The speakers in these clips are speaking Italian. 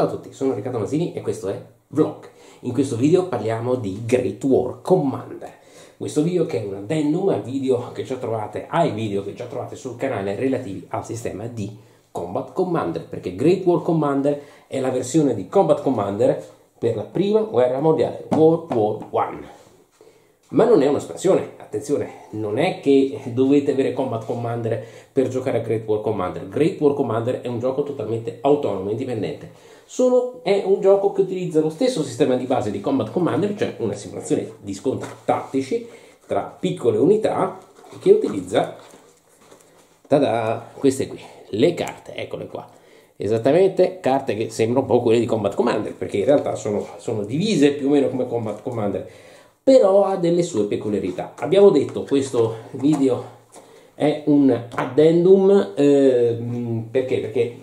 Ciao a tutti, sono Riccardo Masini e questo è Vlog. In questo video parliamo di Great War Commander. Questo video che è un addendum al video che già trovate, ai video che già trovate sul canale relativi al sistema di Combat Commander, perché Great War Commander è la versione di Combat Commander per la prima guerra mondiale, World War I. Ma non è un'espansione, attenzione, non è che dovete avere Combat Commander per giocare a Great War Commander. Great War Commander è un gioco totalmente autonomo, indipendente solo è un gioco che utilizza lo stesso sistema di base di Combat Commander, cioè una simulazione di scontri tattici tra piccole unità che utilizza tada, queste qui, le carte, eccole qua. Esattamente carte che sembrano un po' quelle di Combat Commander, perché in realtà sono, sono divise più o meno come Combat Commander, però ha delle sue peculiarità. Abbiamo detto questo video è un addendum eh, perché? Perché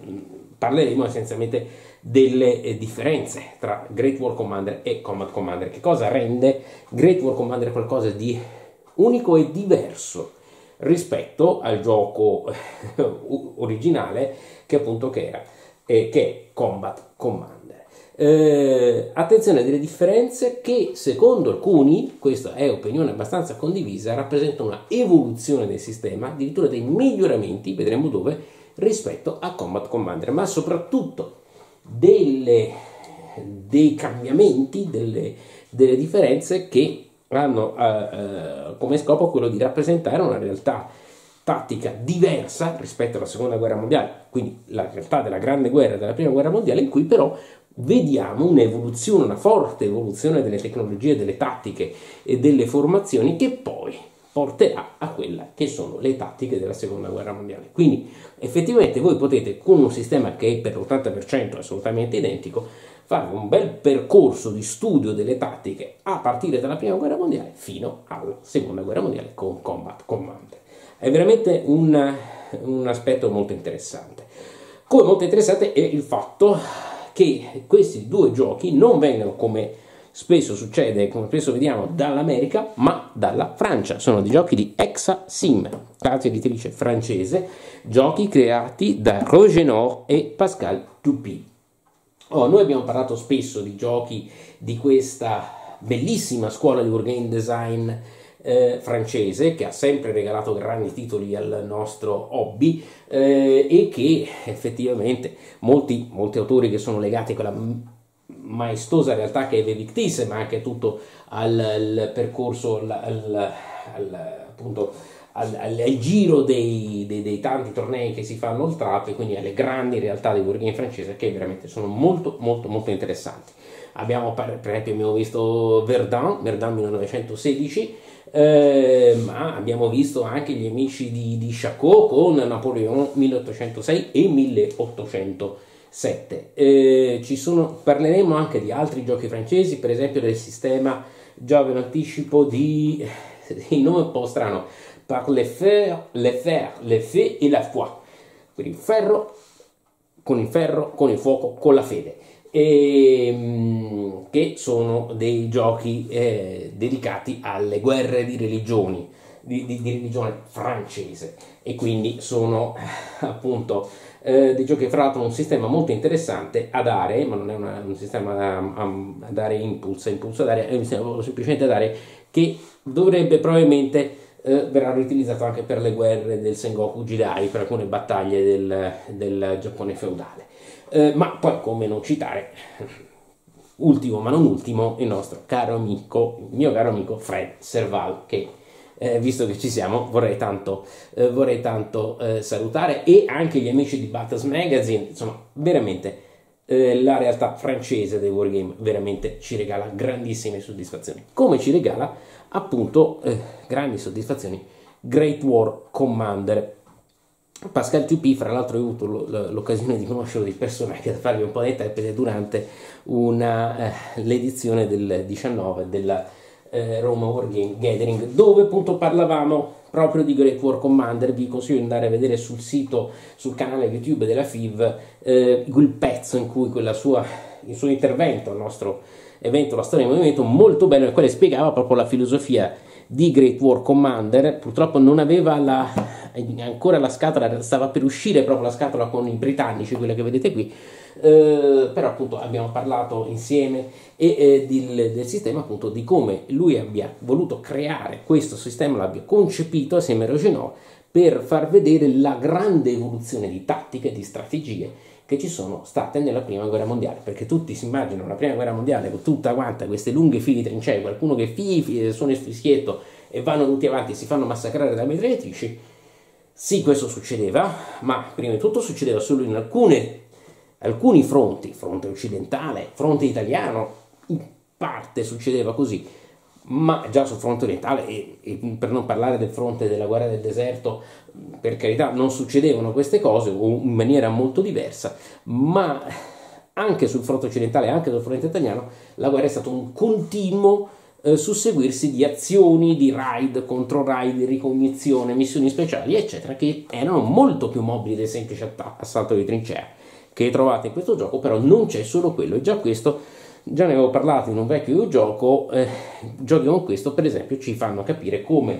parleremo essenzialmente delle eh, differenze tra Great War Commander e Combat Commander. Che cosa rende Great War Commander qualcosa di unico e diverso rispetto al gioco originale che appunto che era, eh, che è Combat Commander. Eh, attenzione delle differenze che secondo alcuni, questa è opinione abbastanza condivisa, rappresentano una evoluzione del sistema, addirittura dei miglioramenti, vedremo dove, rispetto a Combat Commander, ma soprattutto delle, dei cambiamenti, delle, delle, differenze che hanno eh, eh, come scopo quello di rappresentare una realtà tattica diversa rispetto alla seconda guerra mondiale, quindi la realtà della grande guerra e della prima guerra mondiale, in cui però vediamo un'evoluzione, una forte evoluzione delle tecnologie, delle tattiche e delle formazioni che poi porterà a quelle che sono le tattiche della seconda guerra mondiale. Quindi effettivamente voi potete con un sistema che per l'80% è assolutamente identico fare un bel percorso di studio delle tattiche a partire dalla prima guerra mondiale fino alla seconda guerra mondiale con Combat Commander. È veramente un, un aspetto molto interessante. Come molto interessante è il fatto che questi due giochi non vengano come spesso succede, come spesso vediamo, dall'America, ma dalla Francia. Sono dei giochi di Exa Sim, casa editrice francese, giochi creati da Rogenor e Pascal Dupuy. Oh, noi abbiamo parlato spesso di giochi di questa bellissima scuola di wargame design eh, francese che ha sempre regalato grandi titoli al nostro hobby eh, e che effettivamente molti, molti autori che sono legati a quella maestosa realtà che è Vevictis, ma anche tutto al, al percorso, al, al, appunto, al, giro dei, dei, dei, tanti tornei che si fanno oltrate, quindi alle grandi realtà di wargame francese che veramente sono molto molto molto interessanti. Abbiamo per esempio abbiamo visto Verdun, Verdun 1916, eh, ma abbiamo visto anche gli amici di, di Chacot con Napoleon 1806 e 1800. 7. Eh, sono, parleremo anche di altri giochi francesi, per esempio del sistema, già ve lo anticipo, di il nome un po' strano, par le fer, le fer, le fe e la foi. Quindi ferro, con il ferro, con il fuoco, con la fede. E, ehm, che sono dei giochi eh, dedicati alle guerre di religioni, di, di, di religione francese e quindi sono appunto eh, dei giochi fra l'altro un sistema molto interessante a dare, ma non è una, un sistema a, dare impulso, impulso a dare, è un sistema semplicemente a dare che dovrebbe probabilmente eh, verrà riutilizzato anche per le guerre del Sengoku Jidai, per alcune battaglie del, del Giappone feudale. Eh, ma poi come non citare, ultimo ma non ultimo, il nostro caro amico, il mio caro amico Fred Serval, che eh, visto che ci siamo, vorrei tanto, eh, vorrei tanto eh, salutare e anche gli amici di Battles Magazine, insomma, veramente eh, la realtà francese dei wargame veramente ci regala grandissime soddisfazioni, come ci regala appunto eh, grandi soddisfazioni Great War Commander. Pascal Tupi, fra l'altro, ho avuto l'occasione di conoscerlo di persona che da farvi un po' di interprete durante una, eh, l'edizione del 19 della eh, Roma Wargame Gathering, dove appunto parlavamo proprio di Great War Commander. Vi consiglio di andare a vedere sul sito, sul canale YouTube della FIV, eh, quel pezzo in cui sua, il suo intervento al nostro evento La storia del movimento, molto bello, nel quale spiegava proprio la filosofia di Great War Commander. Purtroppo non aveva la ancora la scatola, stava per uscire proprio la scatola con i britannici, quella che vedete qui, eh, però appunto abbiamo parlato insieme e, eh, del, del, sistema appunto di come lui abbia voluto creare questo sistema, l'abbia concepito assieme a Rogenot per far vedere la grande evoluzione di tattiche, di strategie che ci sono state nella prima guerra mondiale, perché tutti si immaginano la prima guerra mondiale con tutta quanta queste lunghe fili di trincee, qualcuno che fifi, suona il fischietto e vanno tutti avanti e si fanno massacrare dalle mitragliatrici. Sì, questo succedeva, ma prima di tutto succedeva solo in alcune, alcuni fronti, fronte occidentale, fronte italiano, in parte succedeva così, ma già sul fronte orientale, e, e, per non parlare del fronte della guerra del deserto, per carità, non succedevano queste cose o in maniera molto diversa, ma anche sul fronte occidentale, anche sul fronte italiano, la guerra è stato un continuo eh, susseguirsi di azioni, di raid, contro raid, ricognizione, missioni speciali, eccetera, che erano molto più mobili del semplice assalto di trincea che trovate in questo gioco, però non c'è solo quello, e già questo Già ne avevo parlato in un vecchio gioco, eh, giochi con questo per esempio ci fanno capire come,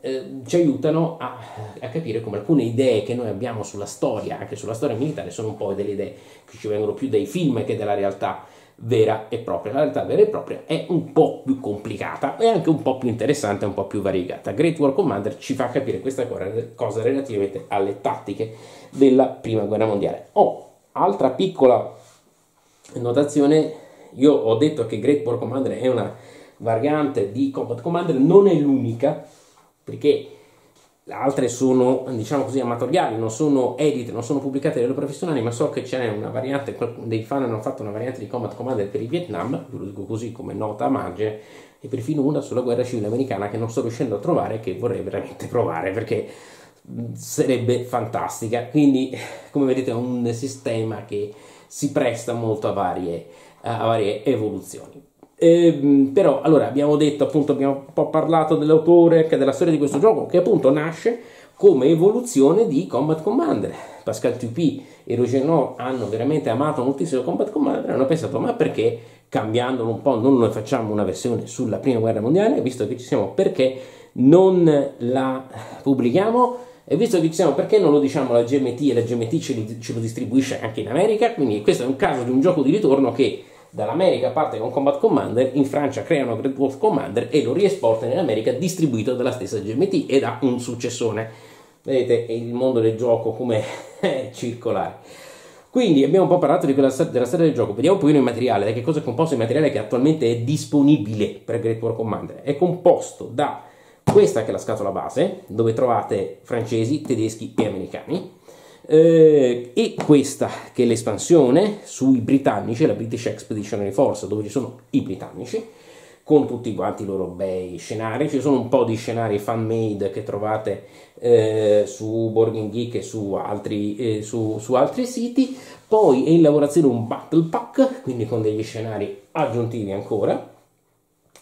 eh, ci aiutano a, a, capire come alcune idee che noi abbiamo sulla storia, anche sulla storia militare, sono un po' delle idee che ci vengono più dai film che dalla realtà vera e propria. La realtà vera e propria è un po' più complicata e anche un po' più interessante, un po' più variegata. Great War Commander ci fa capire questa cosa relativamente alle tattiche della prima guerra mondiale. Oh, altra piccola notazione io ho detto che Great War Commander è una variante di Combat Commander, non è l'unica, perché le altre sono, diciamo così, amatoriali, non sono edite, non sono pubblicate a livello professionale, ma so che c'è una variante, dei fan hanno fatto una variante di Combat Commander per il Vietnam, ve lo dico così come nota a margine, e perfino una sulla guerra civile americana che non sto riuscendo a trovare e che vorrei veramente provare perché sarebbe fantastica. Quindi, come vedete, è un sistema che si presta molto a varie a varie evoluzioni. Eh, però allora abbiamo detto appunto abbiamo un po' parlato dell'autore anche della storia di questo gioco che appunto nasce come evoluzione di Combat Commander Pascal Tupi e Roger No hanno veramente amato moltissimo Combat Commander hanno pensato ma perché cambiandolo un po' non noi facciamo una versione sulla prima guerra mondiale visto che ci siamo perché non la pubblichiamo e visto che ci siamo perché non lo diciamo alla GMT e la GMT ce, li, ce lo distribuisce anche in America quindi questo è un caso di un gioco di ritorno che dall'America parte con Combat Commander, in Francia creano Great Wolf Commander e lo riesportano in America distribuito dalla stessa GMT ed ha un successone. Vedete il mondo del gioco come è circolare. Quindi abbiamo un po' parlato quella, della storia del gioco, vediamo un pochino il materiale, da che cosa è composto il materiale che attualmente è disponibile per Great War Commander. È composto da questa che è la scatola base, dove trovate francesi, tedeschi e americani, eh, e questa che è l'espansione sui britannici, la British Expeditionary Force, dove ci sono i britannici, con tutti quanti i loro bei scenari. Ci sono un po' di scenari fan-made che trovate eh, su Borging Geek e su altri, eh, su, su altri, siti. Poi è in lavorazione un Battle Pack, quindi con degli scenari aggiuntivi ancora.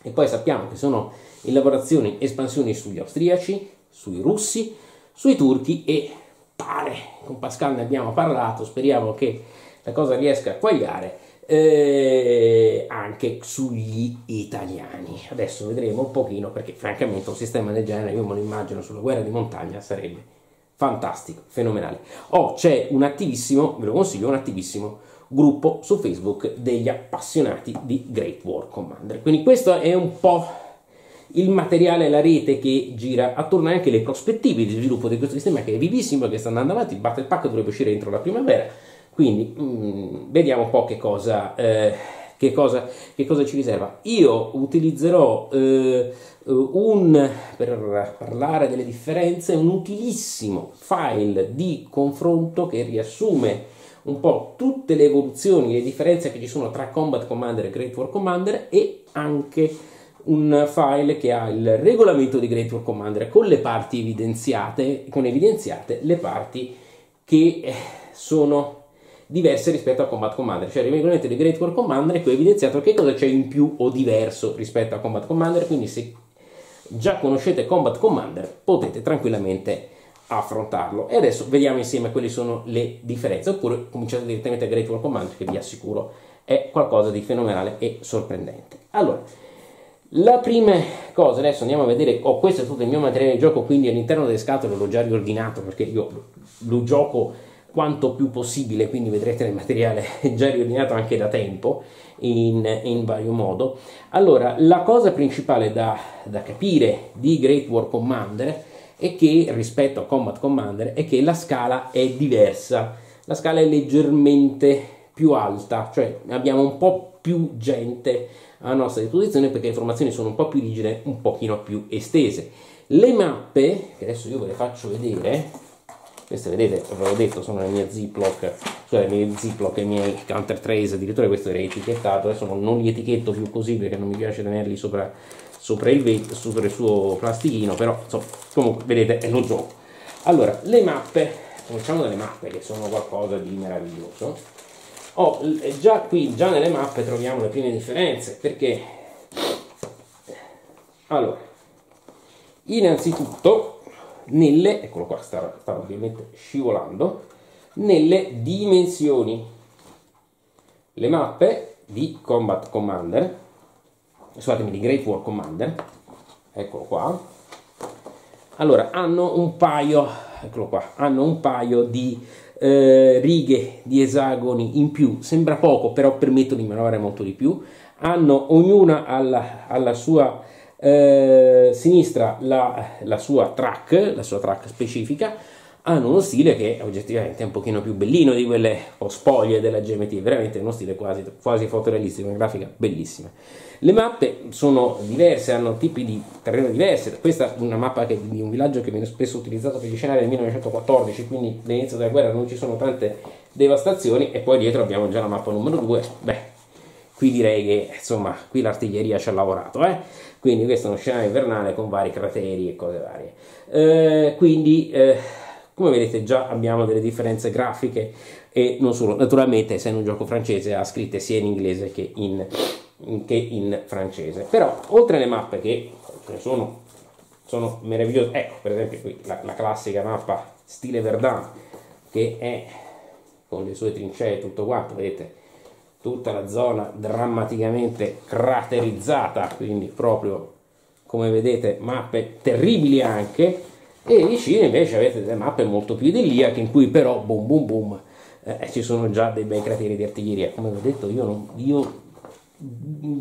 E poi sappiamo che sono in lavorazione espansioni sugli austriaci, sui russi, sui turchi e pare, con Pascal ne abbiamo parlato, speriamo che la cosa riesca a quagliare, eh, anche sugli italiani. Adesso vedremo un pochino perché francamente un sistema del genere io me lo immagino sulla guerra di montagna sarebbe fantastico, fenomenale. Oh, c'è un attivissimo, ve lo consiglio, un attivissimo gruppo su Facebook degli appassionati di Great War Commander. Quindi questo è un po' il materiale, la rete che gira attorno anche le prospettive di sviluppo di questo sistema che è vivissimo, che sta andando avanti, il Battle Pack dovrebbe uscire entro la primavera, quindi mm, vediamo un po' che cosa, eh, che cosa, che cosa ci riserva. Io utilizzerò eh, un, per parlare delle differenze, un utilissimo file di confronto che riassume un po' tutte le evoluzioni, le differenze che ci sono tra Combat Commander e Great War Commander e anche un file che ha il regolamento di Great War Commander con le parti evidenziate, con evidenziate le parti che eh, sono diverse rispetto a Combat Commander, cioè il regolamento di Great War Commander è evidenziato che cosa c'è in più o diverso rispetto a Combat Commander, quindi se già conoscete Combat Commander potete tranquillamente affrontarlo. E adesso vediamo insieme quali sono le differenze, oppure cominciate direttamente a Great War Commander che vi assicuro è qualcosa di fenomenale e sorprendente. Allora, La prima cosa, adesso andiamo a vedere, oh questo è tutto il mio materiale di gioco, quindi all'interno delle scatole l'ho già riordinato perché io lo gioco quanto più possibile, quindi vedrete il materiale già riordinato anche da tempo in, in vario modo. Allora, la cosa principale da, da capire di Great War Commander è che rispetto a Combat Commander è che la scala è diversa, la scala è leggermente più alta, cioè abbiamo un po' più gente a nostra disposizione perché le informazioni sono un po' più rigide, un pochino più estese. Le mappe, che adesso io ve le faccio vedere, queste vedete, ve l'ho detto, sono le mie ziploc, cioè le mie ziploc e i miei counter trace, addirittura questo era etichettato, adesso non li etichetto più così perché non mi piace tenerli sopra, sopra, il, sopra il suo plastichino, però insomma, comunque vedete è lo gioco. Allora, le mappe, cominciamo dalle mappe che sono qualcosa di meraviglioso Oh, già qui, già nelle mappe troviamo le prime differenze, perché allora, innanzitutto nelle, eccolo qua, stava, stava ovviamente scivolando, nelle dimensioni. Le mappe di Combat Commander, scusatemi, di Great War Commander, eccolo qua, allora hanno un paio, eccolo qua, hanno un paio di eh, righe di esagoni in più, sembra poco, però permettono di manovrare molto di più. Hanno ognuna alla, alla sua eh, sinistra la, la, sua track, la sua track specifica. Hanno uno stile che oggettivamente è un pochino più bellino di quelle o spoglie della GMT, veramente uno stile quasi, quasi fotorealistico, una grafica bellissima. Le mappe sono diverse, hanno tipi di terreno diversi. Questa è una mappa che, di un villaggio che viene spesso utilizzato per gli scenari del 1914, quindi all'inizio della guerra non ci sono tante devastazioni. E poi dietro abbiamo già la mappa numero 2. Beh, qui direi che insomma, qui l'artiglieria ci ha lavorato, eh? Quindi questo è uno scenario invernale con vari crateri e cose varie. Eh, quindi, eh, come vedete, già abbiamo delle differenze grafiche e non solo. Naturalmente, essendo un gioco francese, ha scritte sia in inglese che in che in francese. Però, oltre alle mappe che sono, sono meravigliose, ecco per esempio qui la, la classica mappa stile Verdun che è con le sue trincee tutto quanto, vedete tutta la zona drammaticamente craterizzata, quindi proprio come vedete mappe terribili anche e vicino invece avete delle mappe molto più idilliache in cui però boom boom boom eh, ci sono già dei bei crateri di artiglieria come vi ho detto io, non, io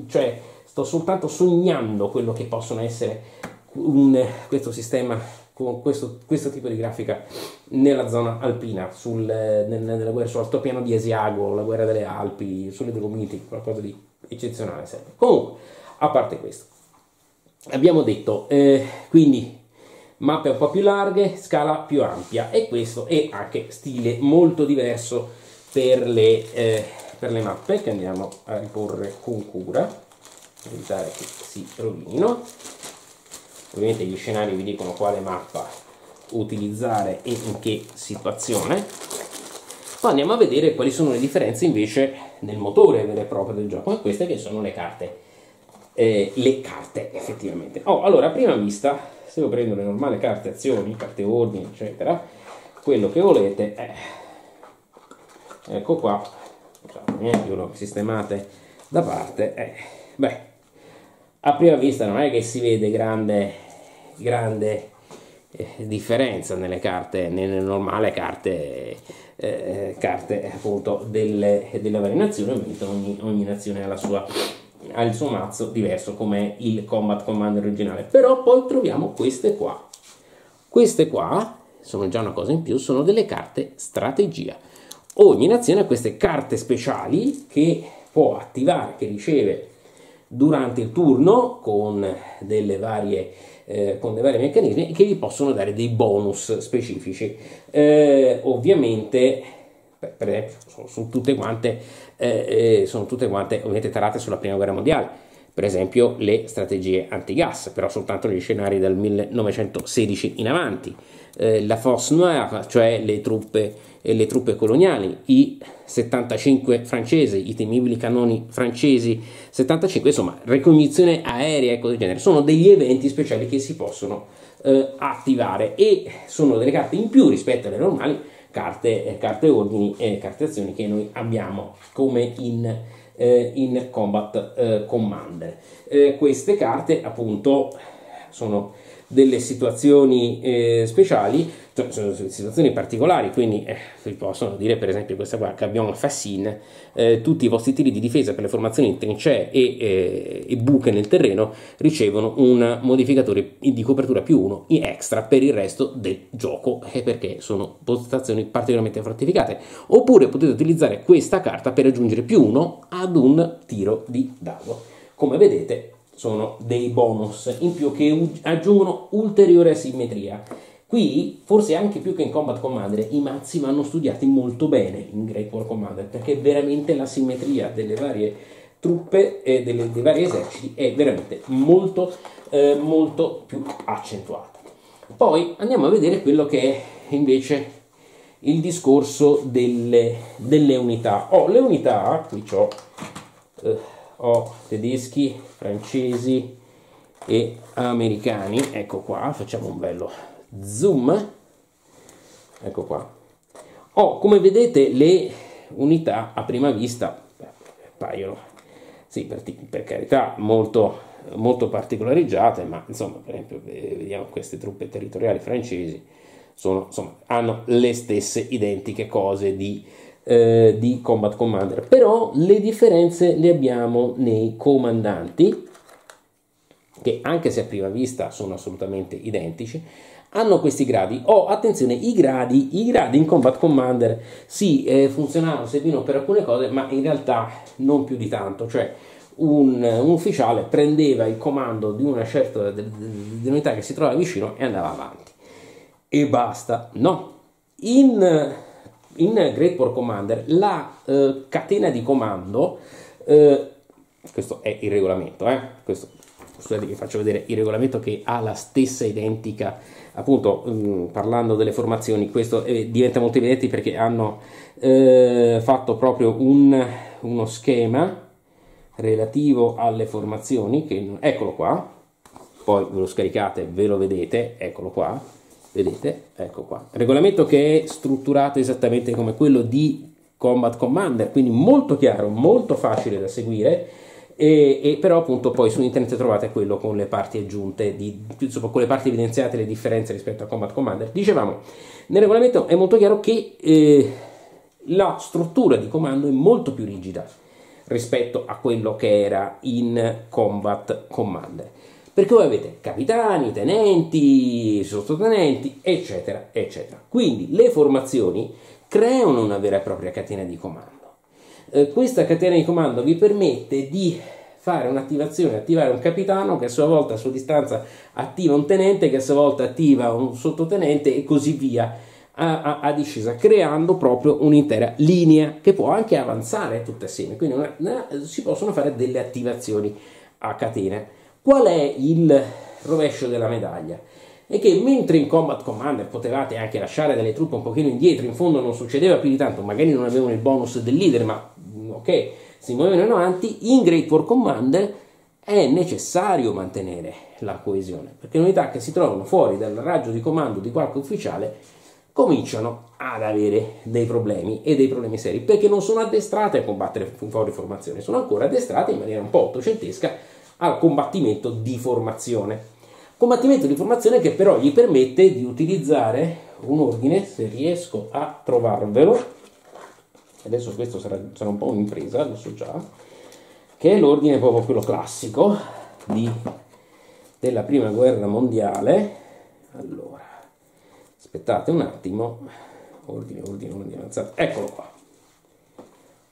cioè sto soltanto sognando quello che possono essere un, questo sistema con questo, questo, tipo di grafica nella zona alpina, sul, nel, nella guerra sull'altopiano di Asiago, la guerra delle Alpi, sulle Dolomiti, qualcosa di eccezionale sempre. Comunque, a parte questo, abbiamo detto, eh, quindi mappe un po' più larghe, scala più ampia e questo è anche stile molto diverso per le... Eh, per le mappe che andiamo a riporre con cura per evitare che si rovinino. Ovviamente gli scenari vi dicono quale mappa utilizzare e in che situazione. Ma andiamo a vedere quali sono le differenze invece nel motore vero e proprio del gioco e queste che sono le carte. Eh, le carte effettivamente. Oh, allora a prima vista se io prendo le normali carte azioni carte ordini eccetera quello che volete è ecco qua diciamo, sistemate da parte, eh, beh, a prima vista non è che si vede grande, grande eh, differenza nelle carte, nelle normali carte, eh, carte appunto delle, delle varie nazioni, ovviamente ogni, ogni nazione ha, sua, ha il suo mazzo diverso come il Combat Commander originale, però poi troviamo queste qua, queste qua sono già una cosa in più, sono delle carte strategia ogni nazione ha queste carte speciali che può attivare, che riceve durante il turno con delle varie eh, con dei vari meccanismi che gli possono dare dei bonus specifici. Eh, ovviamente, per esempio, sono, sono, tutte quante, eh, eh, sono tutte quante ovviamente tarate sulla prima guerra mondiale. Per esempio le strategie antigas, però soltanto negli scenari del 1916 in avanti. Eh, la Force Noire, cioè le truppe le truppe coloniali, i 75 francesi, i temibili cannoni francesi 75, insomma, ricognizione aerea e cose del genere, sono degli eventi speciali che si possono eh, attivare e sono delle carte in più rispetto alle normali carte, eh, carte ordini e carte azioni che noi abbiamo come in eh, in Combat eh, Commander. Eh, queste carte appunto sono delle situazioni eh, speciali, cioè, sono situazioni particolari, quindi eh, si possono dire per esempio questa qua, abbiamo Fassin, eh, tutti i vostri tiri di difesa per le formazioni in trincee e, eh, e, buche nel terreno ricevono un modificatore di copertura più 1 in extra per il resto del gioco, eh, perché sono postazioni particolarmente fortificate. Oppure potete utilizzare questa carta per aggiungere più 1 ad un tiro di dado. Come vedete sono dei bonus in più che aggiungono ulteriore asimmetria. Qui, forse anche più che in Combat Commander, i mazzi vanno studiati molto bene in Great War Commander perché veramente la simmetria delle varie truppe e delle, dei vari eserciti è veramente molto, eh, molto più accentuata. Poi andiamo a vedere quello che è invece il discorso delle, delle unità. Oh, le unità, qui ho. Eh, ho tedeschi, francesi e americani. Ecco qua, facciamo un bello zoom. Ecco qua. Ho, come vedete, le unità a prima vista paiono, sì, per, per carità, molto, molto particolareggiate, ma insomma, per esempio, vediamo queste truppe territoriali francesi, sono, insomma, hanno le stesse identiche cose di eh, di Combat Commander, però le differenze le abbiamo nei comandanti, che anche se a prima vista sono assolutamente identici, hanno questi gradi. Oh, attenzione, i gradi, i gradi in Combat Commander sì, eh, funzionavano, servivano per alcune cose, ma in realtà non più di tanto, cioè un, un ufficiale prendeva il comando di una certa unità che si trova vicino e andava avanti. E basta. No, in in Great War Commander la eh, catena di comando, eh, questo è il regolamento, eh, questo, scusate vi faccio vedere il regolamento che ha la stessa identica, appunto mh, mm, parlando delle formazioni, questo eh, diventa molto evidente perché hanno eh, fatto proprio un, uno schema relativo alle formazioni, che, eccolo qua, poi ve lo scaricate, ve lo vedete, eccolo qua, Vedete? Ecco qua. Regolamento che è strutturato esattamente come quello di Combat Commander, quindi molto chiaro, molto facile da seguire. E, e, però appunto poi su internet trovate quello con le parti aggiunte, di, insomma con le parti evidenziate le differenze rispetto a Combat Commander. Dicevamo, nel regolamento è molto chiaro che eh, la struttura di comando è molto più rigida rispetto a quello che era in Combat Commander perché voi avete capitani, tenenti, sottotenenti, eccetera, eccetera. Quindi le formazioni creano una vera e propria catena di comando. Eh, questa catena di comando vi permette di fare un'attivazione, attivare un capitano che a sua volta a sua distanza attiva un tenente, che a sua volta attiva un sottotenente e così via a, a, a discesa, creando proprio un'intera linea che può anche avanzare tutte assieme. Quindi una, una, si possono fare delle attivazioni a catena. Qual è il rovescio della medaglia? È che mentre in Combat Commander potevate anche lasciare delle truppe un pochino indietro, in fondo non succedeva più di tanto, magari non avevano il bonus del leader, ma mm, ok, si muovevano in avanti, in Great War Commander è necessario mantenere la coesione, perché le unità che si trovano fuori dal raggio di comando di qualche ufficiale cominciano ad avere dei problemi e dei problemi seri, perché non sono addestrate a combattere fuori formazione, sono ancora addestrate in maniera un po' ottocentesca al combattimento di formazione. Combattimento di formazione che però gli permette di utilizzare un ordine, se riesco a trovarvelo, adesso questo sarà, sarà un po' un'impresa, lo so già, che è l'ordine proprio quello classico di, della prima guerra mondiale. Allora, aspettate un attimo, ordine, ordine, ordine avanzato, eccolo qua,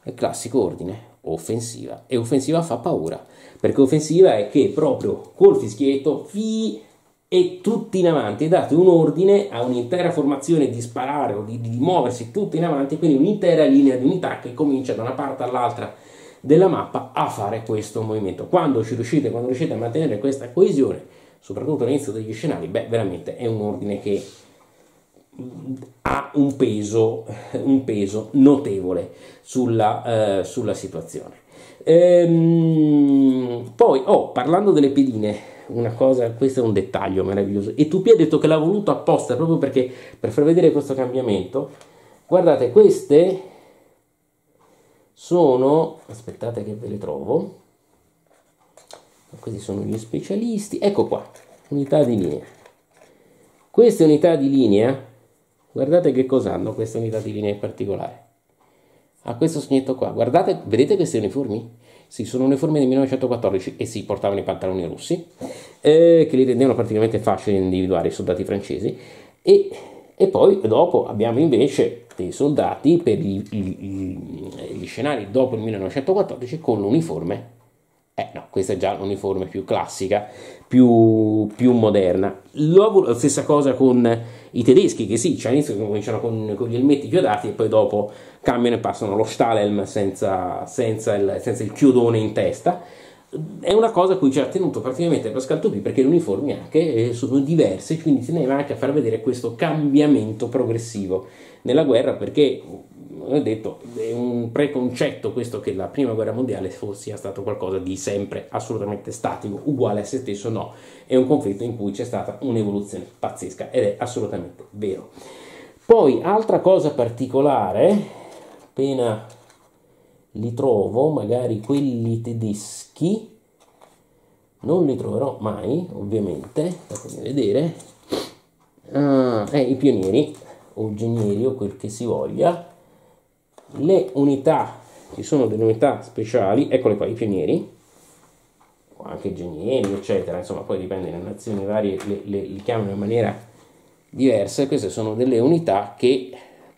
il classico ordine offensiva. E offensiva fa paura perché offensiva è che proprio col fischietto fi e tutti in avanti date un ordine a un'intera formazione di sparare o di, di muoversi tutti in avanti quindi un'intera linea di unità che comincia da una parte all'altra della mappa a fare questo movimento. Quando ci riuscite quando riuscite a mantenere questa coesione soprattutto all'inizio degli scenari beh veramente è un ordine che ha un peso, un peso notevole sulla, eh, sulla situazione. Ehm, poi, oh, parlando delle pedine, una cosa, questo è un dettaglio meraviglioso. E Tupi ha detto che l'ha voluto apposta proprio perché per far vedere questo cambiamento. Guardate, queste sono, aspettate che ve le trovo, questi sono gli specialisti, ecco qua, unità di linea. Queste unità di linea, guardate che cosa hanno queste unità di linea in particolare. Ha questo segnetto qua, guardate, vedete queste uniformi? Sì, sono uniformi del 1914 e si portavano i pantaloni russi, eh, che li rendevano praticamente facili individuare i soldati francesi. E, e, poi dopo abbiamo invece dei soldati per gli, gli, gli scenari dopo il 1914 con l'uniforme eh no, questa è già l'uniforme più classica, più, più moderna. La stessa cosa con i tedeschi, che sì, all'inizio cominciano con, con, gli elmetti chiodati e poi dopo cambiano e passano allo Stahlhelm senza, senza, il, senza il chiodone in testa. È una cosa a cui ci ha tenuto praticamente Pascal Topi perché le uniformi anche eh, sono diverse, quindi teneva anche a far vedere questo cambiamento progressivo nella guerra perché ho detto, è un preconcetto questo che la prima guerra mondiale sia stato qualcosa di sempre assolutamente statico, uguale a se stesso, no, è un conflitto in cui c'è stata un'evoluzione pazzesca ed è assolutamente vero. Poi, altra cosa particolare, appena li trovo, magari quelli tedeschi, non li troverò mai, ovviamente, fatemi vedere, ah, eh, i pionieri o ingegneri o quel che si voglia, le unità, ci sono delle unità speciali, eccole qua, i pionieri, anche ingegneri, eccetera, insomma, poi dipende, le nazioni varie le, le, le chiamano in maniera diversa, queste sono delle unità che,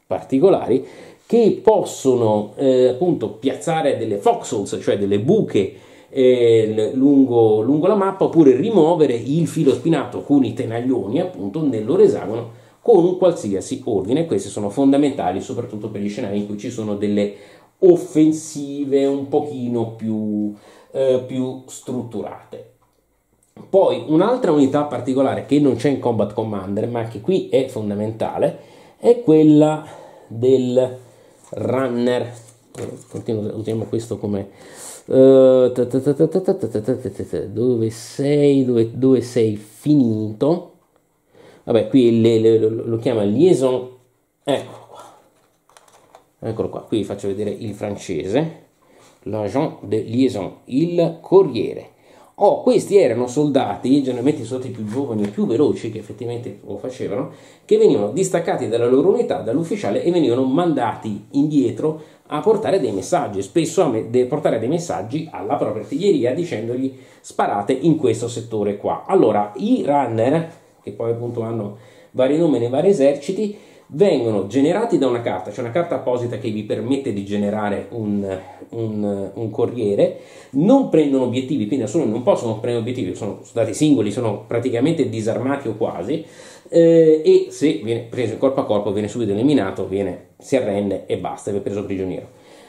particolari che possono eh, appunto piazzare delle foxholes, cioè delle buche eh, lungo, lungo, la mappa, oppure rimuovere il filo spinato con i tenaglioni appunto nel loro esagono con un qualsiasi ordine. Queste sono fondamentali soprattutto per gli scenari in cui ci sono delle offensive un pochino più, eh, più strutturate. Poi un'altra unità particolare che non c'è in Combat Commander, ma che qui è fondamentale, è quella del runner. Usiamo questo come dove sei, dove sei finito Vabbè, qui le, le, lo chiama liaison. Eccolo qua. Eccolo qua. Qui faccio vedere il francese. L'agent de liaison, il corriere. Oh, questi erano soldati, generalmente i soldati più giovani e più veloci, che effettivamente lo facevano, che venivano distaccati dalla loro unità, dall'ufficiale, e venivano mandati indietro a portare dei messaggi, spesso a me- portare dei messaggi alla propria artiglieria dicendogli sparate in questo settore qua. Allora, i runner che poi appunto hanno vari nomi nei vari eserciti, vengono generati da una carta, c'è cioè una carta apposita che vi permette di generare un, un, un corriere, non prendono obiettivi, quindi nessuno non possono prendere obiettivi, sono soldati singoli, sono praticamente disarmati o quasi, eh, e se viene preso corpo a corpo viene subito eliminato, viene, si arrende e basta, viene preso prigioniero.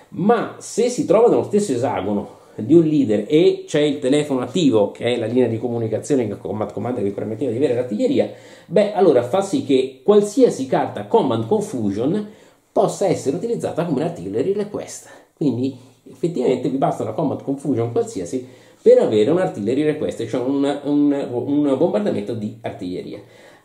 Ma se si trova nello stesso esagono di un leader e c'è il telefono attivo, che è la linea di comunicazione che Combat Commander vi permetteva di avere l'artiglieria, beh, allora fa sì che qualsiasi carta Command Confusion possa essere utilizzata come un artillery request. Quindi effettivamente vi basta una Command Confusion qualsiasi per avere un artillery request, cioè un, un, un bombardamento di artiglieria.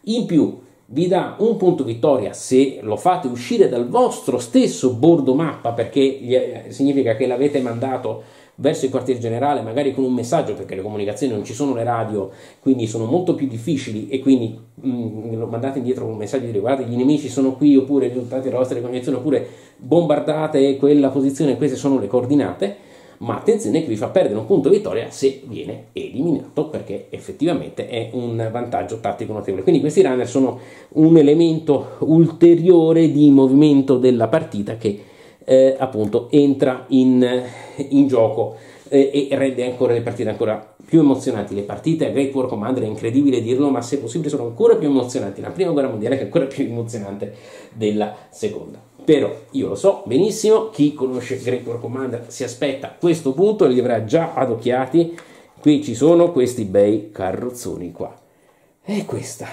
In più, vi dà un punto vittoria se lo fate uscire dal vostro stesso bordo mappa perché significa che l'avete mandato verso il quartier generale, magari con un messaggio, perché le comunicazioni non ci sono le radio, quindi sono molto più difficili e quindi mh, mm, lo mandate indietro con un messaggio di guardate gli nemici sono qui oppure risultati le vostre cognizioni oppure bombardate quella posizione, queste sono le coordinate, ma attenzione che vi fa perdere un punto vittoria se viene eliminato perché effettivamente è un vantaggio tattico notevole. Quindi questi runner sono un elemento ulteriore di movimento della partita che eh, appunto entra in, in gioco eh, e rende ancora le partite ancora più emozionanti. Le partite a Great War Commander è incredibile dirlo, ma se possibile sono ancora più emozionanti. La prima guerra mondiale è ancora più emozionante della seconda. Però io lo so benissimo, chi conosce Great War Commander si aspetta questo punto, li avrà già adocchiati. Qui ci sono questi bei carrozzoni qua. E questa,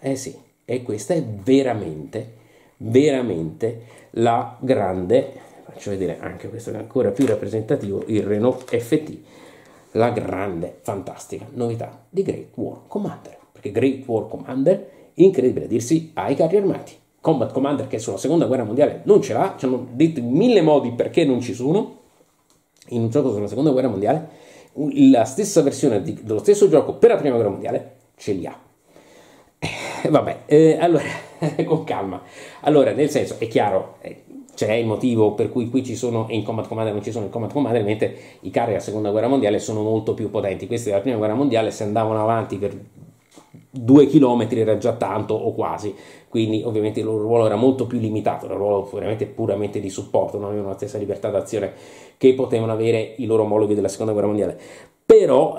eh sì, e questa è veramente, veramente la grande, faccio vedere anche questo che è ancora più rappresentativo, il Renault FT, la grande, fantastica novità di Great War Commander, perché Great War Commander, incredibile a dirsi, ha i carri armati. Combat Commander che sulla seconda guerra mondiale non ce l'ha, ci hanno detto in mille modi perché non ci sono in un gioco sulla seconda guerra mondiale, la stessa versione di, dello stesso gioco per la prima guerra mondiale ce li ha. Eh, vabbè, eh, allora, con calma. Allora, nel senso, è chiaro, eh, c'è il motivo per cui qui ci sono e in Combat Commander non ci sono in Combat Commander, mentre i carri della seconda guerra mondiale sono molto più potenti. Questi della prima guerra mondiale, se andavano avanti per due chilometri era già tanto o quasi, quindi ovviamente il loro ruolo era molto più limitato, era un ruolo veramente puramente di supporto, non avevano la stessa libertà d'azione che potevano avere i loro omologhi della seconda guerra mondiale, però,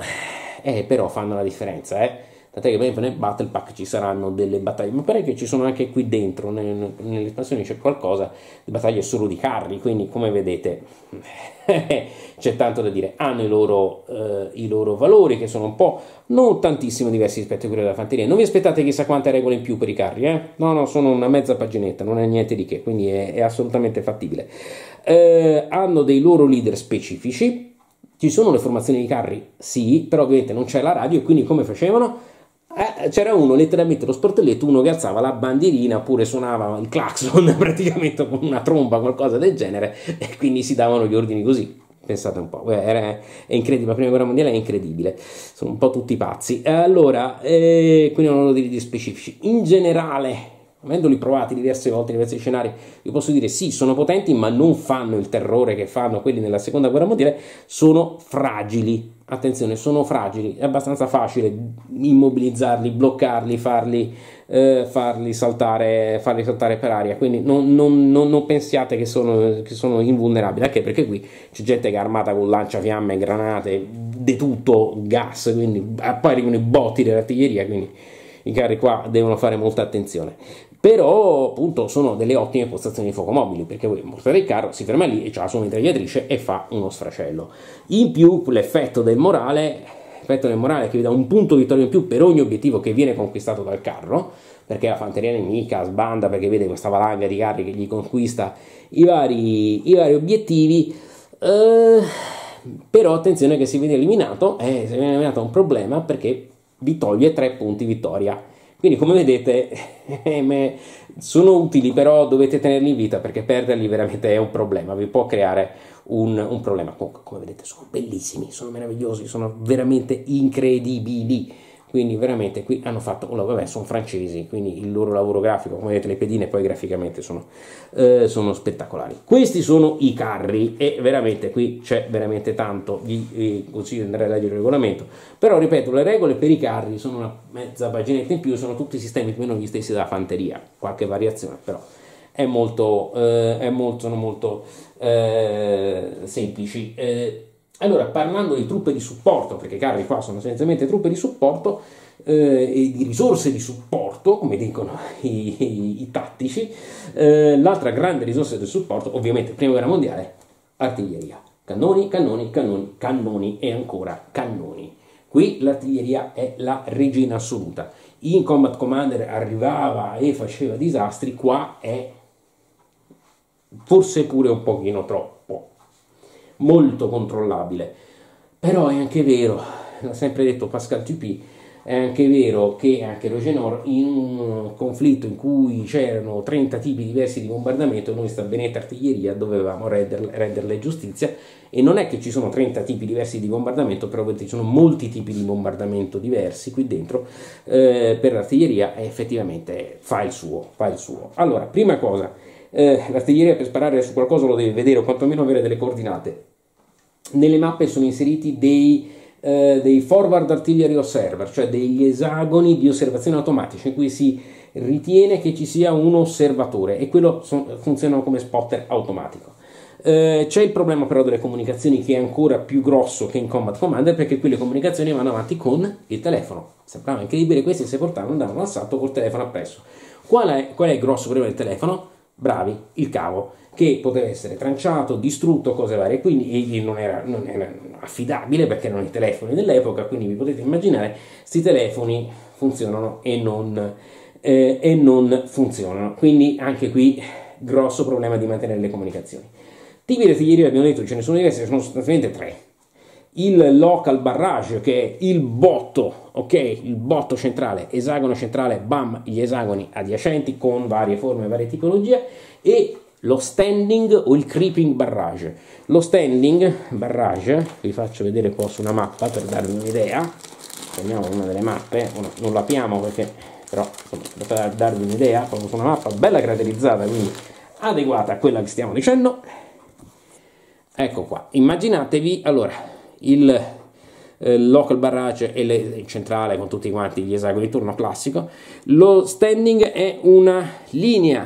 eh, però fanno la differenza, eh Tant'è che per nel Battle Pack ci saranno delle battaglie, ma pare che ci sono anche qui dentro, nelle espansioni c'è qualcosa, di battaglie solo di carri, quindi come vedete c'è tanto da dire. Hanno i loro, eh, i loro, valori che sono un po' non tantissimo diversi rispetto a quelli della fanteria. Non vi aspettate chissà quante regole in più per i carri, eh? No, no, sono una mezza paginetta, non è niente di che, quindi è, è assolutamente fattibile. Eh, hanno dei loro leader specifici. Ci sono le formazioni di carri? Sì, però ovviamente non c'è la radio quindi come facevano? Eh, c'era uno letteralmente lo sportelletto, uno che alzava la bandierina oppure suonava il clacson praticamente con una tromba, qualcosa del genere, e quindi si davano gli ordini così. Pensate un po', è incredibile, la prima guerra mondiale è incredibile, sono un po' tutti pazzi. Allora, eh, quindi non ho diritti specifici. In generale, avendoli provati diverse volte in diversi scenari, vi posso dire sì, sono potenti, ma non fanno il terrore che fanno quelli nella seconda guerra mondiale, sono fragili. Attenzione, sono fragili, è abbastanza facile immobilizzarli, bloccarli, farli, eh, farli, saltare, farli saltare, per aria. Quindi non, non, non, non pensiate che sono, che sono, invulnerabili, anche perché qui c'è gente che è armata con lanciafiamme, granate, di tutto, gas, quindi poi arrivano i botti dell'artiglieria, quindi i carri qua devono fare molta attenzione però appunto sono delle ottime postazioni di fuoco mobili perché voi portate il carro, si ferma lì e ha la sua mitragliatrice e fa uno sfracello. In più l'effetto del morale, l'effetto del morale che vi dà un punto vittoria in più per ogni obiettivo che viene conquistato dal carro, perché la fanteria nemica sbanda perché vede questa valanga di carri che gli conquista i vari, i vari obiettivi. Eh, però attenzione che si viene eliminato, eh, si viene eliminato un problema perché vi toglie tre punti vittoria quindi come vedete eh, sono utili, però dovete tenerli in vita perché perderli veramente è un problema, vi può creare un, un problema. Comunque, come vedete sono bellissimi, sono meravigliosi, sono veramente incredibili quindi veramente qui hanno fatto, oh, vabbè sono francesi, quindi il loro lavoro grafico, come vedete le pedine poi graficamente sono, eh, sono spettacolari. Questi sono i carri e veramente qui c'è veramente tanto, vi, vi consiglio di andare a leggere il regolamento, però ripeto le regole per i carri sono una mezza paginetta in più, sono tutti sistemi più o meno gli stessi della fanteria, qualche variazione però è molto, eh, è molto, sono molto eh, semplici. Eh, allora, parlando di truppe di supporto, perché i carri qua sono essenzialmente truppe di supporto eh, e di risorse di supporto, come dicono i, i, i tattici, eh, l'altra grande risorsa del supporto, ovviamente, prima guerra mondiale, artiglieria. Cannoni, cannoni, cannoni, cannoni e ancora cannoni. Qui l'artiglieria è la regina assoluta. In Combat Commander arrivava e faceva disastri, qua è forse pure un pochino troppo molto controllabile. Però è anche vero, l'ha sempre detto Pascal Tupi, è anche vero che anche Rogenor in un conflitto in cui c'erano 30 tipi diversi di bombardamento, noi sta benetta artiglieria dovevamo renderle giustizia e non è che ci sono 30 tipi diversi di bombardamento, però ci sono molti tipi di bombardamento diversi qui dentro eh, per l'artiglieria e effettivamente fa il suo, fa il suo. Allora, prima cosa, eh, l'artiglieria per sparare su qualcosa lo deve vedere o quantomeno avere delle coordinate nelle mappe sono inseriti dei, eh, dei forward artillery observer, cioè degli esagoni di osservazione automatici in cui si ritiene che ci sia un osservatore e quello son, funzionano come spotter automatico. Eh, c'è il problema però delle comunicazioni che è ancora più grosso che in Combat Commander perché qui le comunicazioni vanno avanti con il telefono. Sembrava incredibile, questi si portavano, andavano al salto col telefono appresso. Qual è, qual è il grosso problema del telefono? Bravi, il cavo che poteva essere tranciato, distrutto, cose varie, quindi non era, non era affidabile perché erano i telefoni dell'epoca, quindi vi potete immaginare, questi telefoni funzionano e non, eh, e non funzionano, quindi anche qui grosso problema di mantenere le comunicazioni. Tipi di artiglieria abbiamo detto ce ne sono diversi, sono sostanzialmente tre. Il local barrage che è il botto, ok? Il botto centrale, esagono centrale, bam, gli esagoni adiacenti con varie forme, varie tipologie e lo standing o il creeping barrage. Lo standing barrage, vi faccio vedere po' su una mappa per darvi un'idea, prendiamo una delle mappe, non l'apriamo perché però insomma, per darvi un'idea, proprio su una mappa bella caratterizzata, quindi adeguata a quella che stiamo dicendo. Ecco qua, immaginatevi allora il eh, local barrage e le, centrale con tutti quanti gli esagoni turno classico. Lo standing è una linea,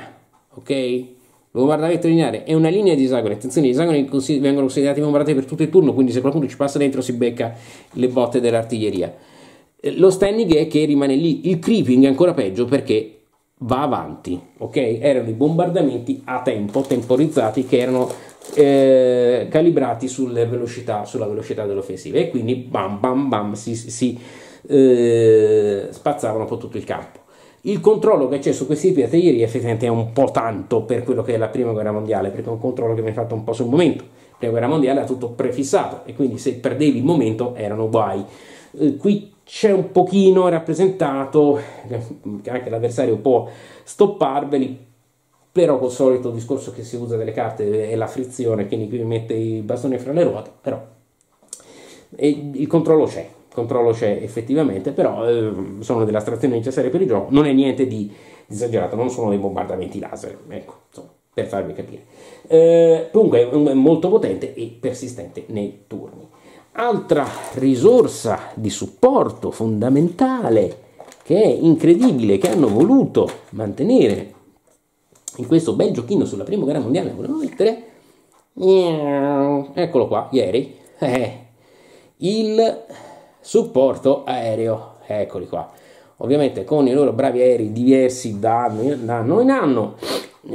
ok? Bombardamento lineare è una linea di esagoni. Attenzione, gli esagoni vengono considerati bombardati per tutto il turno, quindi se qualcuno ci passa dentro si becca le botte dell'artiglieria. Eh, lo standing è che rimane lì, il creeping è ancora peggio perché va avanti, ok? Erano i bombardamenti a tempo, temporizzati, che erano eh, calibrati velocità, sulla velocità dell'offensiva e quindi bam bam bam si, si eh, spazzavano un po' tutto il campo. Il controllo che c'è su questi tipi di artiglieria effettivamente è un po' tanto per quello che è la prima guerra mondiale, perché è un controllo che viene fatto un po' sul momento. La prima guerra mondiale era tutto prefissato e quindi se perdevi il momento erano guai. Eh, qui c'è un pochino rappresentato che anche l'avversario può stopparveli, però col solito discorso che si usa delle carte è la frizione, quindi qui mette i bastoni fra le ruote, però il controllo c'è, il controllo c'è effettivamente, però eh, sono delle astrazioni necessarie per il gioco, non è niente di, esagerato, non sono dei bombardamenti laser, ecco, insomma, per farvi capire. Eh, comunque è molto potente e persistente nei turni. Altra risorsa di supporto fondamentale che è incredibile, che hanno voluto mantenere in questo bel giochino sulla prima guerra mondiale volevano mettere eccolo qua ieri. Eh, il supporto aereo. Eccoli qua. Ovviamente con i loro bravi aerei diversi da anno, in anno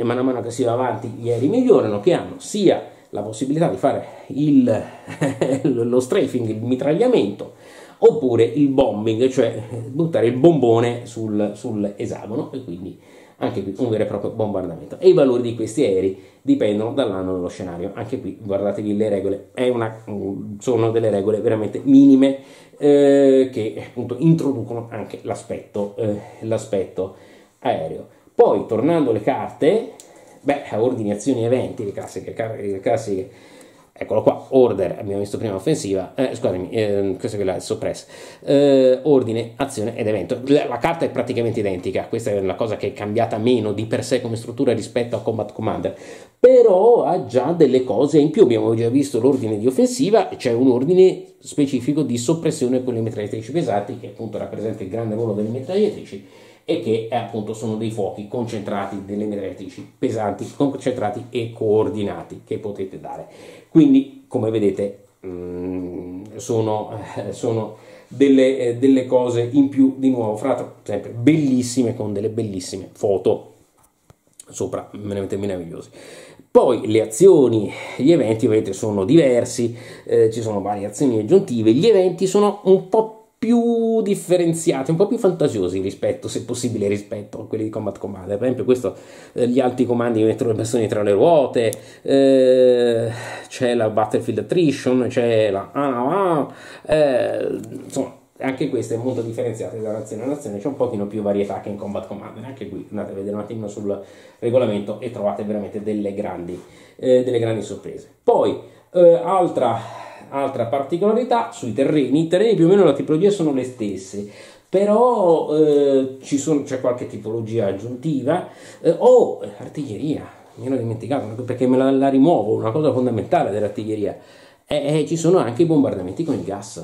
man mano che si va avanti gli aerei migliorano che hanno sia la possibilità di fare il, lo strafing, il mitragliamento oppure il bombing, cioè buttare il bombone sul, sul esagono e quindi anche qui un vero e proprio bombardamento. E i valori di questi aerei dipendono dall'anno dello scenario. Anche qui guardatevi le regole, una, sono delle regole veramente minime eh, che appunto introducono anche l'aspetto, eh, l'aspetto aereo. Poi tornando alle carte, beh, ordini, azioni, eventi, le classiche, le classiche Eccolo qua, order, abbiamo visto prima offensiva, eh, scusami, eh, questo è il soppress, eh, ordine, azione ed evento. La, la, carta è praticamente identica, questa è una cosa che è cambiata meno di per sé come struttura rispetto a Combat Commander, però ha già delle cose in più, abbiamo già visto l'ordine di offensiva, c'è un ordine specifico di soppressione con le mitragliatrici pesanti, che appunto rappresenta il grande ruolo delle mitragliatrici, e che eh, appunto sono dei fuochi concentrati delle mitragliatrici pesanti, concentrati e coordinati che potete dare. Quindi, come vedete, mm, sono, eh, sono delle, eh, delle, cose in più di nuovo, fra l'altro sempre bellissime con delle bellissime foto sopra, veramente meravigliosi. Poi le azioni, gli eventi ovviamente sono diversi, eh, ci sono varie azioni aggiuntive, gli eventi sono un po' più differenziati, un po' più fantasiosi rispetto, se possibile, rispetto a quelli di Combat Commander. Per esempio, questo, eh, gli alti comandi mettono le persone tra le ruote, eh, c'è la Battlefield Attrition, c'è la ah, ah, eh, insomma, anche queste molto differenziate da nazione a nazione, c'è un pochino più varietà che in Combat Commander. Anche qui andate a vedere un attimo sul regolamento e trovate veramente delle grandi, eh, delle grandi sorprese. Poi, eh, altra altra particolarità sui terreni, i terreni più o meno la tipologia sono le stesse, però eh, sono, c'è qualche tipologia aggiuntiva eh, o oh, artiglieria, mi ero dimenticato perché me la, la rimuovo, una cosa fondamentale dell'artiglieria, e, e ci sono anche i bombardamenti con il gas.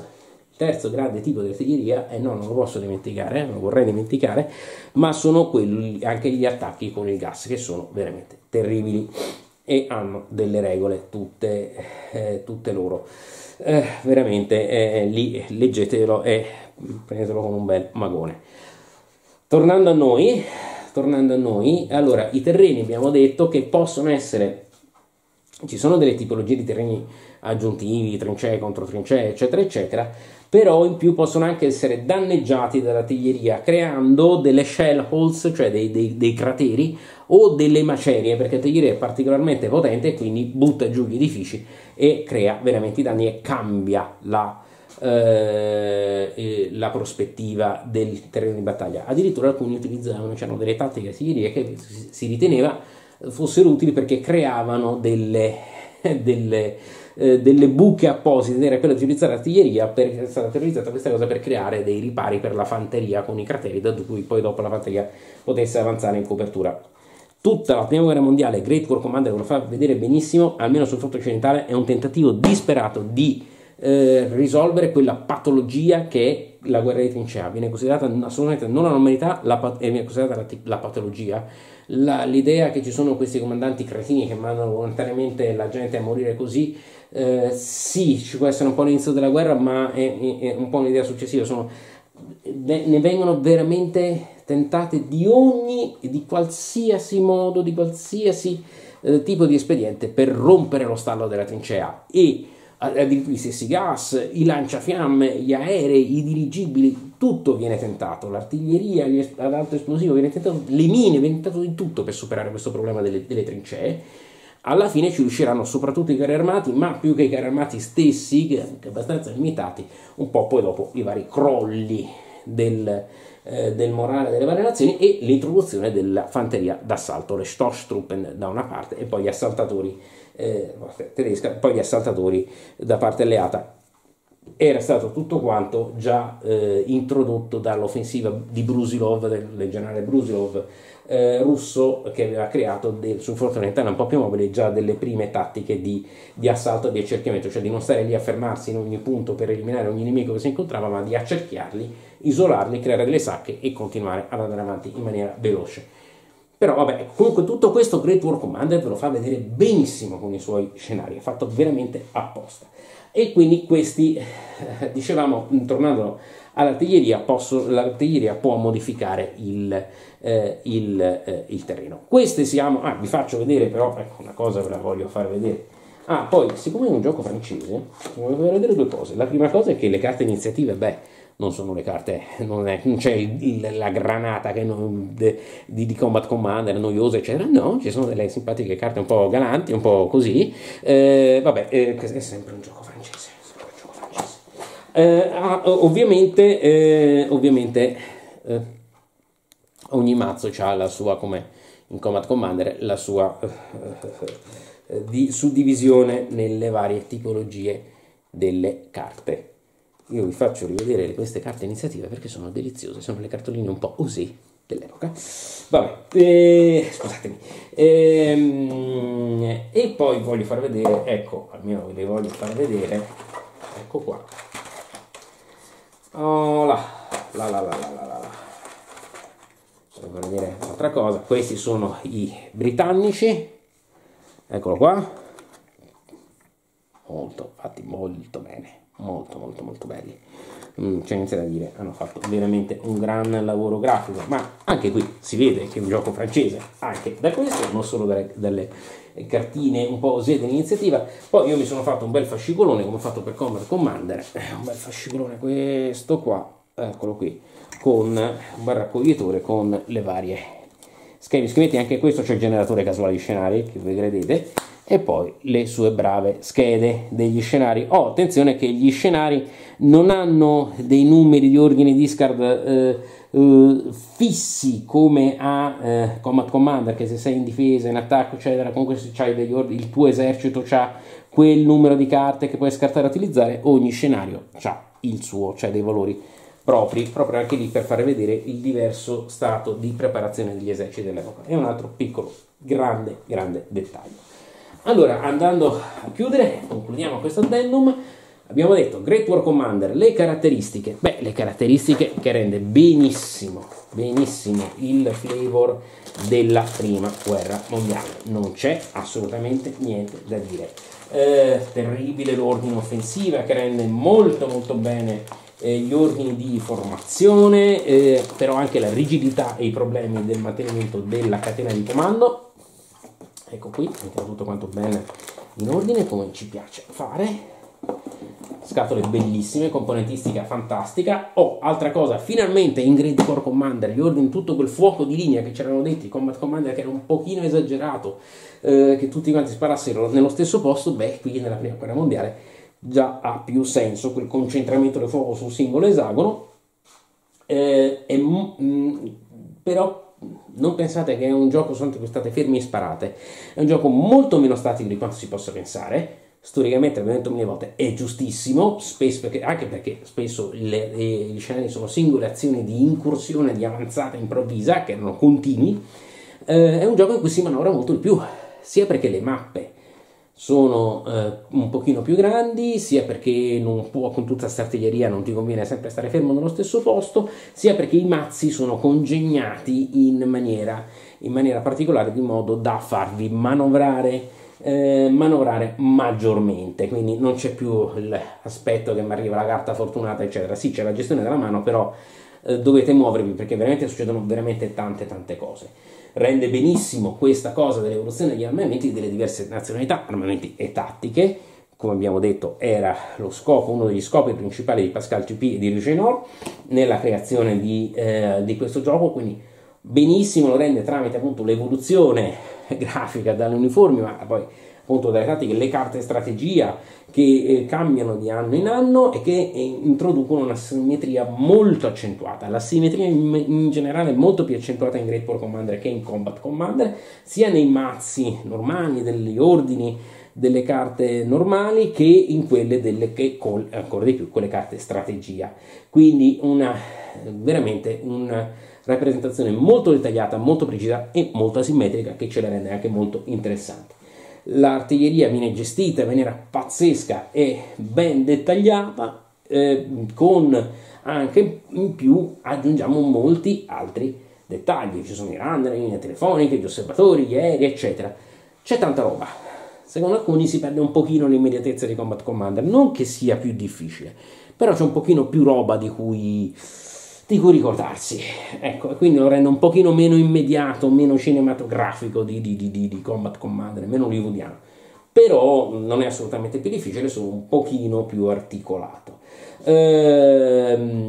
Il terzo grande tipo di artiglieria, e eh, no, non lo posso dimenticare, non lo vorrei dimenticare, ma sono quelli, anche gli attacchi con il gas, che sono veramente terribili e hanno delle regole tutte, eh, tutte loro eh, veramente eh, lì leggetelo e prendetelo con un bel magone. Tornando a noi, tornando a noi, allora i terreni abbiamo detto che possono essere ci sono delle tipologie di terreni aggiuntivi, trincee contro trincee, eccetera, eccetera, però in più possono anche essere danneggiati dall'artiglieria creando delle shell holes, cioè dei, dei, dei crateri o delle macerie, perché l'artiglieria è particolarmente potente e quindi butta giù gli edifici e crea veramente danni e cambia la, eh, la prospettiva del terreno di battaglia. Addirittura alcuni utilizzavano, c'erano delle tattiche artiglierie che si riteneva fossero utili perché creavano delle, delle eh, delle buche apposite per utilizzare l'artiglieria, per, è stata utilizzata questa cosa per creare dei ripari per la fanteria con i crateri, da cui poi dopo la fanteria potesse avanzare in copertura. Tutta la prima guerra mondiale, Great War Commander lo fa vedere benissimo, almeno sul fronte occidentale, è un tentativo disperato di eh, risolvere quella patologia che è la guerra di trincea. Viene considerata assolutamente non la normalità, la, viene considerata la, la patologia. La, l'idea che ci sono questi comandanti cretini che mandano volontariamente la gente a morire così eh, sì, ci può essere un po' l'inizio della guerra, ma è, è un po' un'idea successiva. Sono, ne vengono veramente tentate di ogni, di qualsiasi modo, di qualsiasi eh, tipo di espediente per rompere lo stallo della trincea e addirittura i stessi gas, i lanciafiamme, gli aerei, i dirigibili, tutto viene tentato, l'artiglieria ad alto esplosivo viene tentato, le mine, viene tentato di tutto per superare questo problema delle, delle trincee alla fine ci riusciranno soprattutto i carri armati, ma più che i carri armati stessi, che anche abbastanza limitati, un po' poi dopo i vari crolli del, eh, del morale delle varie nazioni e l'introduzione della fanteria d'assalto, le Stoßtruppen da una parte e poi gli assaltatori eh, tedesca, poi gli assaltatori da parte alleata. Era stato tutto quanto già eh, introdotto dall'offensiva di Brusilov, del, del generale Brusilov, eh, russo che aveva creato del, sul fronte orientale un po' più mobile già delle prime tattiche di, di assalto e di accerchiamento, cioè di non stare lì a fermarsi in ogni punto per eliminare ogni nemico che si incontrava, ma di accerchiarli, isolarli, creare delle sacche e continuare ad andare avanti in maniera veloce. Però vabbè, comunque tutto questo Great War Commander ve lo fa vedere benissimo con i suoi scenari, è fatto veramente apposta. E quindi questi, eh, dicevamo, tornando all'artiglieria, posso, l'artiglieria può modificare il, eh, il, eh, il, terreno. Queste siamo, ah, vi faccio vedere però, ecco, una cosa ve la voglio far vedere. Ah, poi, siccome è un gioco francese, voglio vedere due cose. La prima cosa è che le carte iniziative, beh, non sono le carte, non, c'è il, la granata non, de, di, di, Combat Commander noiosa, eccetera. No, ci sono delle simpatiche carte un po' galanti, un po' così. Eh, vabbè, eh, è sempre un gioco francese. Eh, ah, ovviamente, eh, ovviamente eh, ogni mazzo ha la sua, come in Combat Commander, la sua eh, di suddivisione nelle varie tipologie delle carte. Io vi faccio rivedere queste carte iniziative perché sono deliziose, sono le cartoline un po' così dell'epoca. Vabbè, eh, scusatemi. Ehm, e poi voglio far vedere, ecco, almeno ve le voglio far vedere, ecco qua Oh là, là, là, là, là, là, là. Per vedere un'altra cosa, questi sono i britannici, eccolo qua, molto, fatti molto bene, molto, molto, molto belli. Mm, c'è niente da dire, hanno fatto veramente un gran lavoro grafico, ma anche qui si vede che è un gioco francese, anche da questo, non solo dalle, dalle cartine un po' così dell'iniziativa. Poi io mi sono fatto un bel fascicolone, come ho fatto per Combat Commander, eh, un bel fascicolone questo qua, eccolo qui, con un bel raccoglitore con le varie schemi scrivetti, anche questo c'è il generatore casuale di scenari, che vedrete, e poi le sue brave schede degli scenari. Oh, attenzione che gli scenari non hanno dei numeri di ordine discard eh, Uh, fissi come a uh, Combat Commander che se sei in difesa, in attacco eccetera comunque se c'hai degli ordini, il tuo esercito ha quel numero di carte che puoi scartare e utilizzare ogni scenario ha il suo, cioè dei valori propri proprio anche lì per fare vedere il diverso stato di preparazione degli eserciti dell'epoca è un altro piccolo grande grande dettaglio allora andando a chiudere concludiamo questo addendum Abbiamo detto Great War Commander, le caratteristiche, beh, le caratteristiche che rende benissimo, benissimo il flavor della prima guerra mondiale. Non c'è assolutamente niente da dire. Eh, terribile l'ordine offensiva che rende molto molto bene eh, gli ordini di formazione, eh, però anche la rigidità e i problemi del mantenimento della catena di comando. Ecco qui, mettiamo tutto quanto bene in ordine come ci piace fare scatole bellissime, componentistica fantastica. Oh, altra cosa, finalmente in Great Core Commander gli ordini tutto quel fuoco di linea che c'erano detti, Combat Commander che era un pochino esagerato, eh, che tutti quanti sparassero nello stesso posto, beh, qui nella prima guerra mondiale già ha più senso quel concentramento del fuoco sul singolo esagono. Eh, è, mm, però non pensate che è un gioco soltanto che state fermi e sparate, è un gioco molto meno statico di quanto si possa pensare. Storicamente, abbiamo detto mille volte, è giustissimo, spesso perché, anche perché spesso le, le, gli scenari sono singole azioni di incursione, di avanzata improvvisa, che erano continui, eh, è un gioco in cui si manovra molto di più, sia perché le mappe sono eh, un pochino più grandi, sia perché non può, con tutta questa artiglieria non ti conviene sempre stare fermo nello stesso posto, sia perché i mazzi sono congegnati in maniera, in maniera particolare, di modo da farvi manovrare eh, manovrare maggiormente, quindi non c'è più l'aspetto che mi arriva la carta fortunata, eccetera. Sì, c'è la gestione della mano, però eh, dovete muovervi perché veramente succedono veramente tante tante cose. Rende benissimo questa cosa dell'evoluzione degli armamenti delle diverse nazionalità, armamenti e tattiche, come abbiamo detto era lo scopo, uno degli scopi principali di Pascal GP e di Rugenor nella creazione di, eh, di questo gioco, quindi benissimo lo rende tramite appunto l'evoluzione grafica dalle uniformi, ma poi appunto dalle tattiche, le carte strategia che eh, cambiano di anno in anno e che eh, introducono una simmetria molto accentuata. La simmetria in, in, generale è molto più accentuata in Great War Commander che in Combat Commander, sia nei mazzi normali, degli ordini delle carte normali che in quelle delle che col, ancora di più con le carte strategia. Quindi una veramente una rappresentazione molto dettagliata, molto precisa e molto asimmetrica che ce la rende anche molto interessante. L'artiglieria viene gestita in maniera pazzesca e ben dettagliata, eh, con anche in più aggiungiamo molti altri dettagli, ci sono i runner, le linee telefoniche, gli osservatori, gli aerei, eccetera. C'è tanta roba. Secondo alcuni si perde un pochino l'immediatezza di Combat Commander, non che sia più difficile, però c'è un pochino più roba di cui di cui ricordarsi. Ecco, quindi lo rende un pochino meno immediato, meno cinematografico di, di, di, di Combat Commander, meno hollywoodiano. Però non è assolutamente più difficile, solo un pochino più articolato. Ehm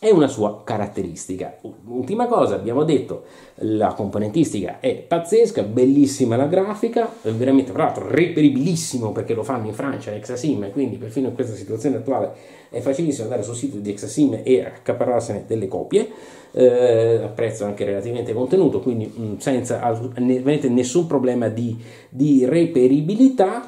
è una sua caratteristica. Ultima cosa, abbiamo detto, la componentistica è pazzesca, bellissima la grafica, veramente tra l'altro reperibilissimo perché lo fanno in Francia, Exasim, quindi perfino in questa situazione attuale è facilissimo andare sul sito di Exasim e accaparrarsene delle copie, eh, a prezzo anche relativamente contenuto, quindi mh, mm, senza veramente nessun problema di, di reperibilità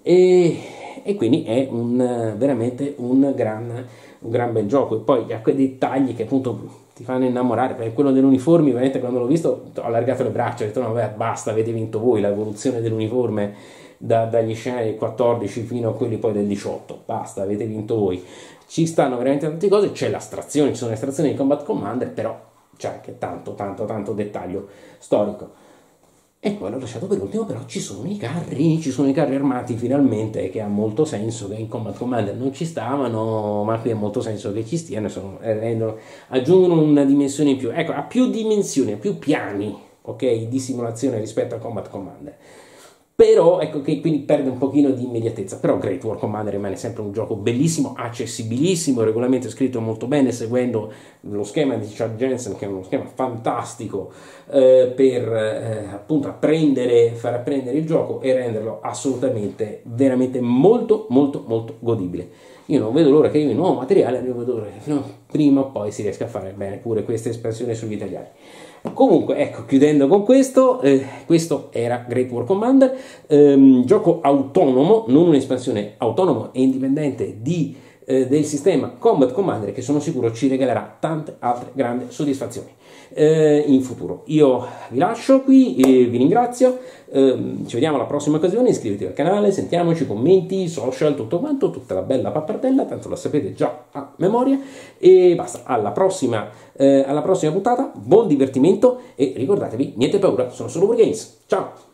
e, e, quindi è un, veramente un gran un gran bel gioco. E poi ha quei dettagli che appunto ti fanno innamorare perché quello dell'uniforme veramente quando l'ho visto ho allargato le braccia ho detto no vabbè basta avete vinto voi l'evoluzione dell'uniforme da, dagli scenari del 14 fino a quelli poi del 18 basta avete vinto voi. Ci stanno veramente tante cose c'è l'astrazione ci sono le estrazioni di Combat Commander però c'è anche tanto tanto tanto dettaglio storico e poi l'ho lasciato per ultimo, però ci sono i carri, ci sono i carri armati finalmente, che ha molto senso che in Combat Commander non ci stavano, ma qui ha molto senso che ci stiano, sono, rendono, aggiungono una dimensione in più. Ecco, ha più dimensioni, più piani, ok, di simulazione rispetto a Combat Commander però ecco che quindi perde un pochino di immediatezza. Però Great War Commander rimane sempre un gioco bellissimo accessibilissimo il regolamento è scritto molto bene seguendo lo schema di Chad Jensen che è uno schema fantastico eh, per eh, appunto apprendere far apprendere il gioco e renderlo assolutamente veramente molto molto molto godibile. Io non vedo l'ora che arrivi nuovo materiale io vedo l'ora che prima o poi si riesca a fare bene pure questa espansione sugli italiani Comunque, ecco, chiudendo con questo, eh, questo era Great War Commander, ehm, gioco autonomo, non un'espansione autonomo e indipendente di, eh, del sistema Combat Commander che sono sicuro ci regalerà tante altre grandi soddisfazioni eh, in futuro. Io vi lascio qui, e vi ringrazio, ehm, ci vediamo alla prossima occasione, iscrivetevi al canale, sentiamoci, commenti, social, tutto quanto, tutta la bella pappardella, tanto la sapete già a memoria. E basta, alla prossima, eh, alla prossima puntata, buon divertimento e ricordatevi, niente paura, sono solo Wargames, ciao!